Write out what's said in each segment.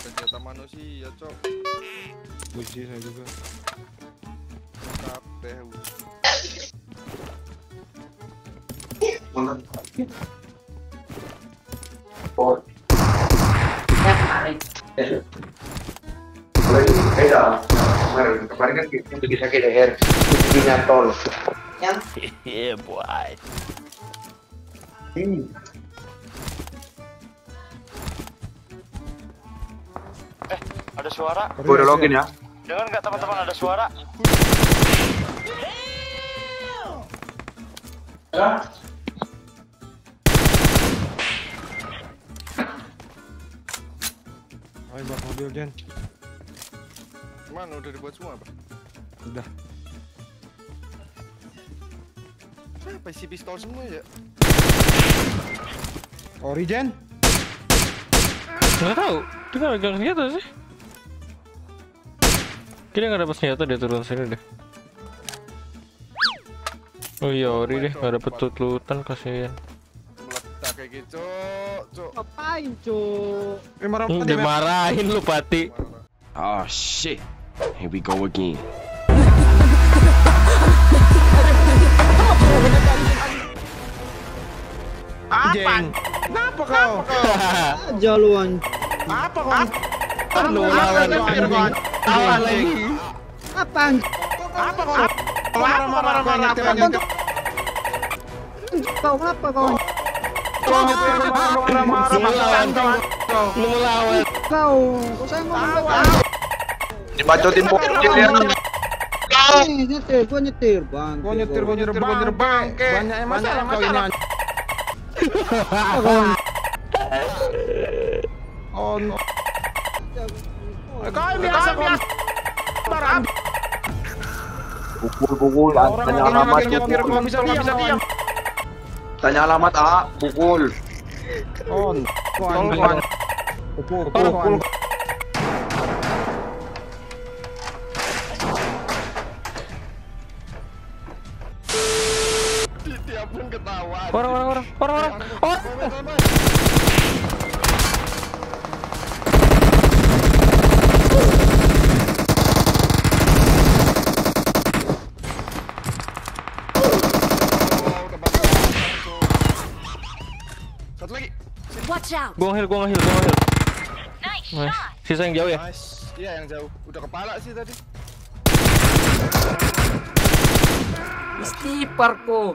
kegiatan manusia cok puji saya juga kemarin kan kita bisa ke leher nyantol yang? yeah boy. Ada suara. Gue udah login ya. Dengar nggak teman-teman ada suara? Ayo bak mobil Jen. Mana udah dibuat semua, Pak? Udah. Kenapa isi pistol semua ya? Ori Jen. Nggak tahu. Dia nggak megang senjata sih. Kayaknya nggak dapat senjata dia turun sini deh. Oh iya Ori deh nggak dapet tut-lutan kasihan. Meletak kayak gitu, cuk. Ngapain, Cuk? Marah Hmm, dimarahin lu Pati. Oh shit. Here we go again. Jen. Kenapa kau? Aja lu an. Apa kau? Lu lawan Apa lagi? Apa kau? Marah-marah kau apa kau? Kau marah-marah kau. Lu lawan. Kau, kau saya. Dibacotin ya. Eh, nyetir, gua nyetir, Bang. Kau nyetir kau nyetir bangke. Banyak masalah kau ini. Oh no. Kau biasa. Barang. Pukul-pukul, Orang tanya alamat, nyetir bisa nggak bisa diam. tanya alamat A, pukul. On. Anjing. Pukul pukul. Orang orang orang orang orang. Orang. Watch out! Gua ngehil gua ngehil gua ngehil. Nice. Sisa yang jauh ya. Nice. Iya yang jauh. Udah kepala sih tadi. Istiparku.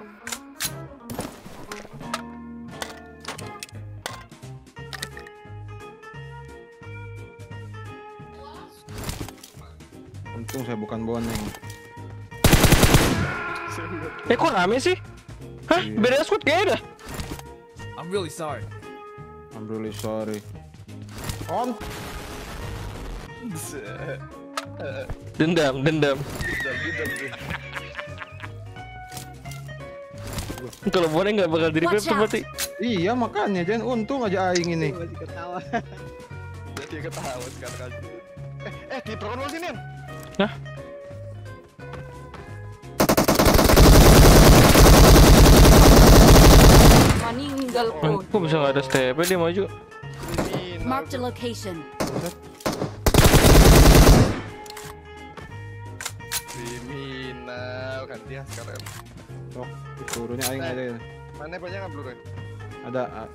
Untung saya bukan boneng. Eh kok rame sih? Hah? Beda squad kayaknya dah. I'm really sorry. On. Dendam, dendam. Kalau boleh nggak bakal di revive Watch tuh out. mati. Iya makanya Jen untung aja aing ini. Masih ketawa. Jadi ketawa sekarang. Eh, eh di Brown sini. Yan. Eh, pun. Kok bisa nggak ada step dia maju? Marked a location. Kriminal dia sekarang. Sok, turunnya aing aja. ya. Mana banyak nggak peluru? Ada ah,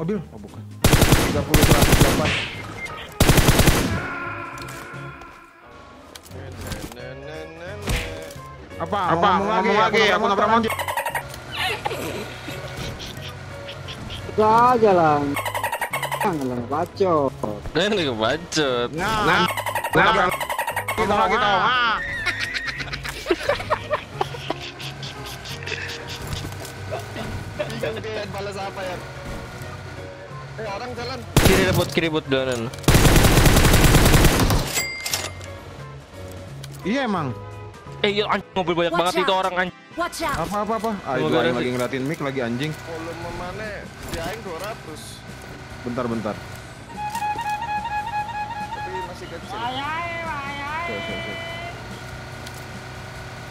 mobil? Oh bukan. 30 108. Apa? Apa? Ngomong lagi, lagi. Aku nabrak mobil. Udah aja lah. Jangan lah, bacot. Dan bacot. Nah, nah, nah, kita kayak balas apa ya? Eh orang jalan. Kiri rebut, kiri rebut duluan. Iya emang. Eh, iya anjing mobil banyak Watch banget out. itu orang anjing. Watch out! Apa apa apa? Ah, itu aing ada lagi sih. ngeliatin mic lagi anjing. Volume mana? Di aing 200. Bentar bentar. Tapi masih kecil. Cek, cek, cek.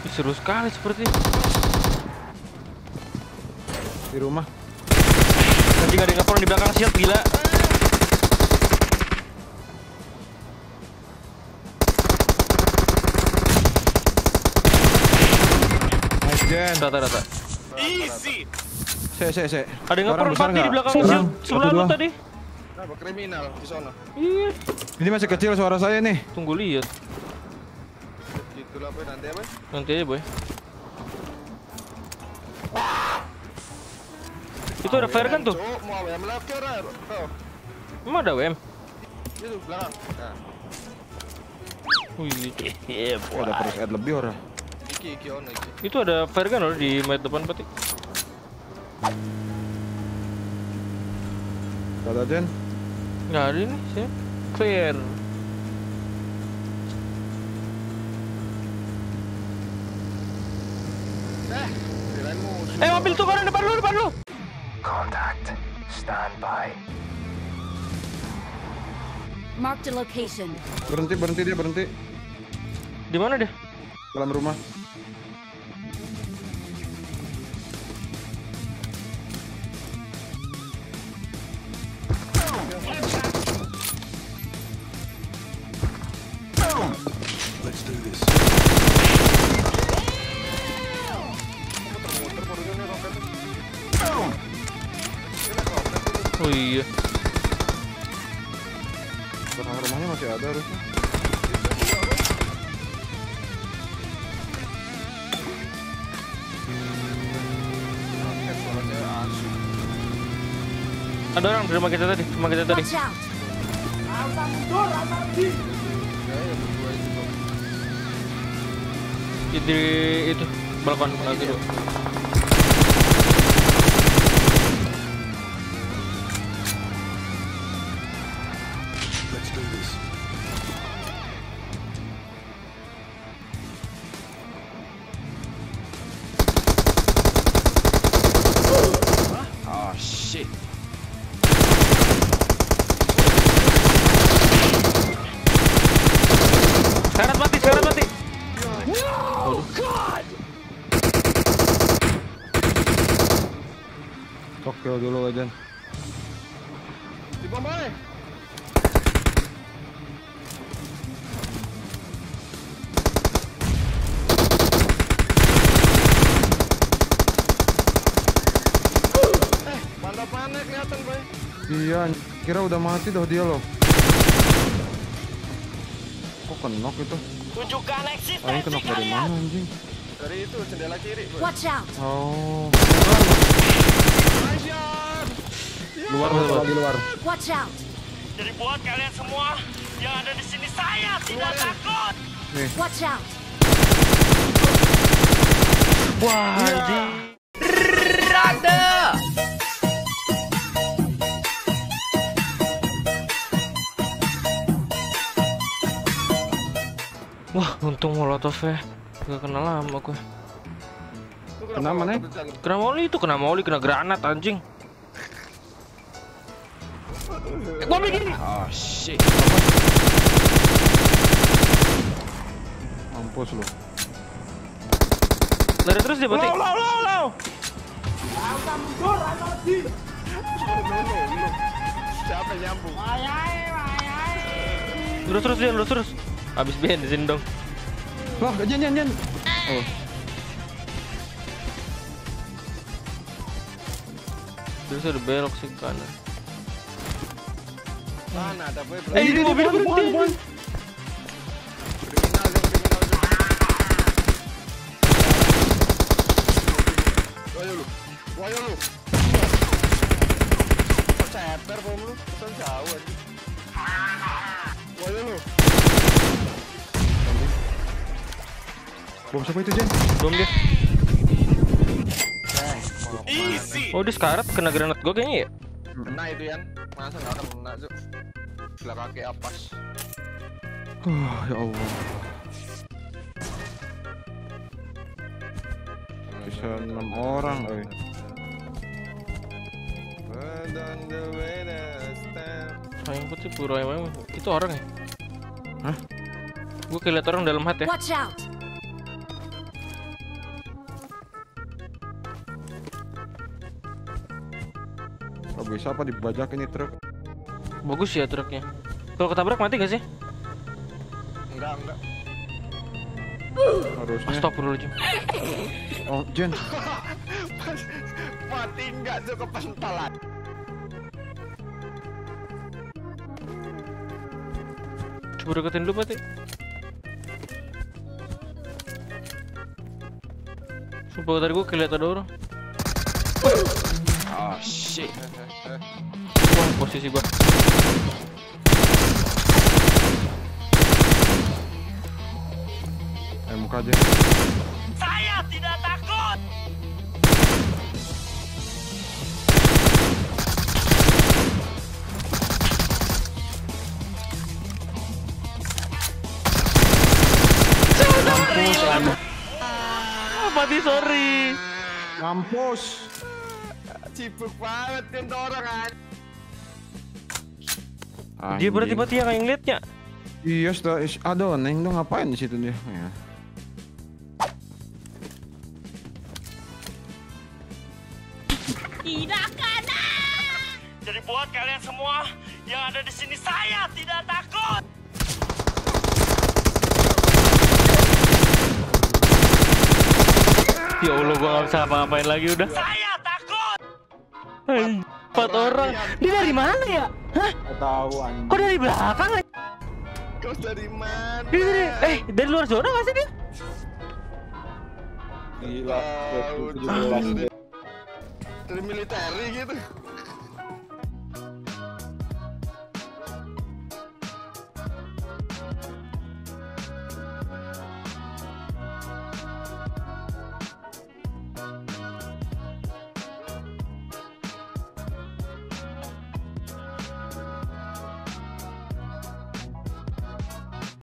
Ih, Seru sekali seperti Di rumah. Anjing ada yang di belakang siap gila. Jen. Rata-rata. Se, se, se. Ada yang Orang besar mati di belakang Orang. Satu, sebelah lu tadi. Kenapa kriminal di sana? Iya. Ini masih kecil suara saya nih. Tunggu lihat. Gitu lah boy nanti apa? Nanti aja boy. Itu ada fire gun tuh. Mau AWM lagi ora? Tuh, Emang ada WM? itu belakang. Nah, Wih, Yeah, Oh, ada ad lebih ora. Iki iki ono iki. itu ada fire gun loh di mat depan peti. Kata Jen. Nggak ada nih sih. Clear. Eh. Eh mobil tuh kan depan lu, depan lu. Marked a location. Berhenti, berhenti dia, berhenti. Di mana dia? Dalam rumah. Oh iya. Belakang rumahnya masih ada harusnya. Ada orang di rumah kita tadi, rumah kita tadi. Di itu balkon lagi tuh. Oh Tok kill dulu Jen. Di bom boy. Eh, mantap mana kelihatan boy. Iya, kira udah mati dah dia loh. Kok kenok itu? Tunjukkan eksistensi kenok dari kalian. mana anjing? Dari itu jendela kiri boy. Watch out. Oh, luar luar di luar. Watch out. Jadi buat kalian semua yang ada di sini saya tidak takut. Watch out. Wah, anjing. Wah, untung molotovnya gak kena lama gue. Kena mana? Kena moli itu, kena moli, kena granat anjing. Eh, gua begini. Oh shit. Mampus lu. Lari terus dia berarti. Siapa yang nyambung? Lurus terus dia, lurus terus. Habis bensin dong. Jen Jen Jen. Oh, Terus ada belok sih ke kanan. Mana ada boy? Eh, ini mobil kriminal dong. Woyo lu. Woyo lu. Kok ceper bom lu? Pesan jauh aja. Woyo lu. Bom siapa itu Jen? Belum dia. Oh, dia sekarat kena granat gua kayaknya ya. Kena itu Yan. Masa nggak akan kena Cuk? Gila kaki apas. Oh, ya Allah. Bisa enam orang, eh. Sayang putih pura emang itu orang ya? Hah? Gue liat orang dalam hati ya. Watch out. Bisa apa dibajak ini truk? Bagus ya truknya. Kalau ketabrak mati gak sih? Enggak, enggak. Harusnya. Astagfirullahaladzim. Oh, Jen. Mati nggak tuh kepentalan. Coba deketin dulu, Pati. Sumpah tadi gua kelihatan ada orang. Oh shit. Wah, posisi gua. Eh, muka aja. Saya tidak takut. Ah, Pati sorry. Mampus. Cipuk banget kan tuh orang kan. Dia berarti. Pati yang yang liatnya. Iya, sudah. is- Aduh, Neng tuh ngapain di situ dia? Ya. Tidak kena. Jadi buat kalian semua yang ada di sini saya tidak takut. Ya Allah, gua nggak bisa apa-ngapain lagi udah. Saya Empat orang. Dia dari mana ya? Hah? tahu anjing. Kok dari belakang? aja? Kau dari mana? Dia dari, eh dari luar zona nggak sih dia? Gila. Tahu, 17. dari militer gitu.